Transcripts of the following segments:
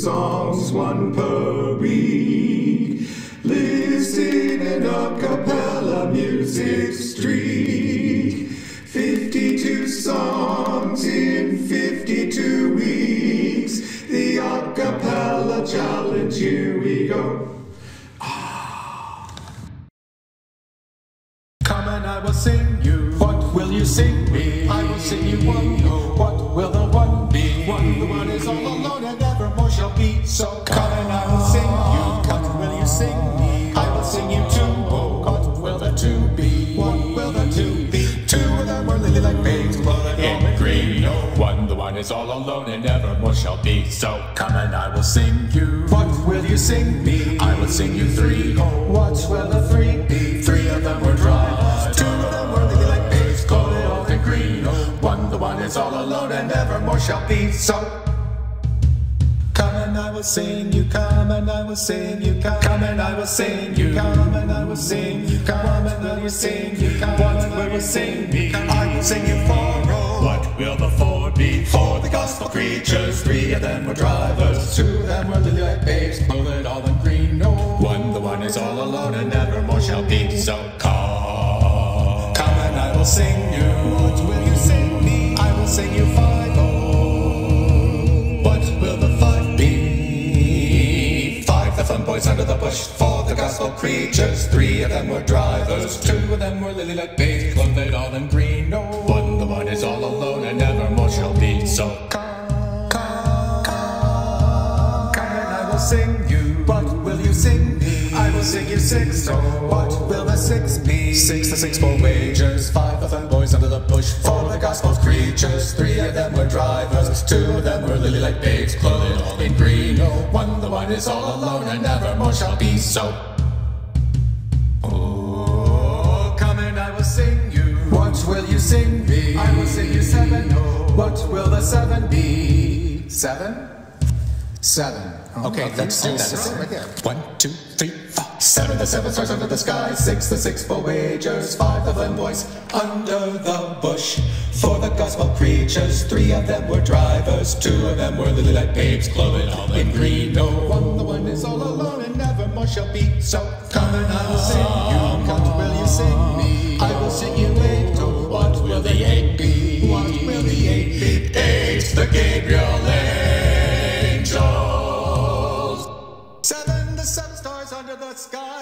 songs, one per week. Listed in a cappella music streak. 52 songs in 52 weeks. The a cappella challenge, here we go. Ah. Come and I will sing you. What will you sing me? I will sing you one. What will the one be? One, the one is all alone is all alone and evermore shall be. So come and I will sing you. What will you sing me? I will sing you three. Oh, what will the three be? Three of them were dry. Two of them were lily like babes, clothing all in green. One, the one is all alone and evermore shall be. So Come and I will sing you, come and I will sing you, come, come and I will sing you, come and I will sing you, come and I will sing you, come, what will you sing me? I will sing you four. Oh. What will the four be? For the gospel creatures, three of them were drivers, two of them were lily like babes, clothed all in green. No one, the one is all alone and nevermore shall be. So come, come and I will sing you. What will you sing me? I will sing you five. Oh, what will the five be? Five, the fun boys under the bush. Four, the gospel creatures. Three of them were drivers. Two of them were lily like babes, clothed all in green. No So come, come, come, and I will sing you. What will you sing me? I will sing you six. So what will the six be? Six, the six for wagers. Five, of them boys under the bush. Four, the gospel creatures. Three of them were drivers. Two of them were lily like babes, clothed all in green. No one, the one is all alone and nevermore shall be. So Oh, come and I will sing you. What will you sing me? I will sing you seven B. Seven? Seven. Oh, okay, let's do oh, that. Right there. One, two, three, four. Seven, the seven stars under the sky. Six, the six for wagers. Five of them boys under the bush. For the gospel creatures, three of them were drivers. Two of them were lily like babes, clothed all in green. No one, the one is all alone and nevermore shall be. So come and I will sing you.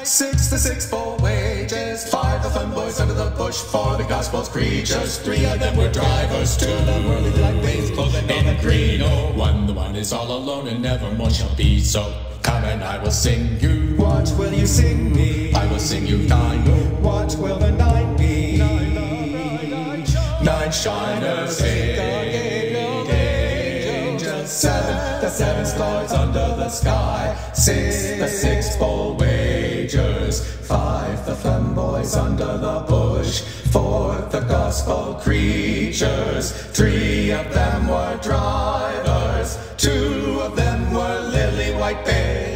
Six, the six for wages. Five, the fun boys under the bush. Four, the gospel's creatures. Three of them were drivers. Two were lily like babes, clothed in the green. Oh, one, the one is all alone and nevermore shall be. So come and I will sing you. What will you sing me? I will sing you nine. What will the nine be? Nine, nine, nine, nine, nine shiners. Eight angels. The seven stars under the sky. Six, the six for wagers. Five, the fun boys under the bush. Four, the gospel creatures. Three of them were drivers. Two of them were lily white babes.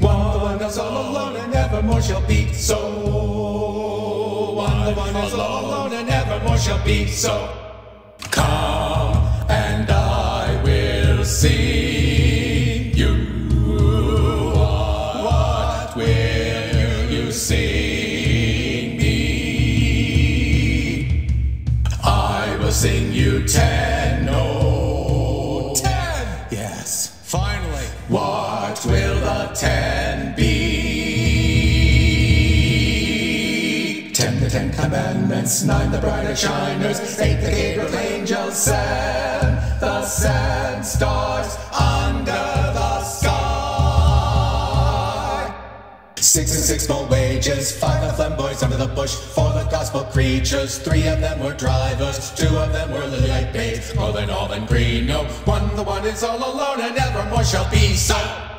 One is all alone and evermore shall be so. One, the one is all alone and evermore shall be so. Sing me? I will sing you ten. No, ten. Yes, finally. What will the ten be? Ten, the Ten Commandments. Nine, the brighter shiners. Eight, the Gabriel angels. Seven, the seven stars under Six and six for wages, five of them boys under the bush, four the gospel creatures, three of them were drivers, two of them were lily like babes, clothing all in green. No one, the one is all alone and evermore shall be so.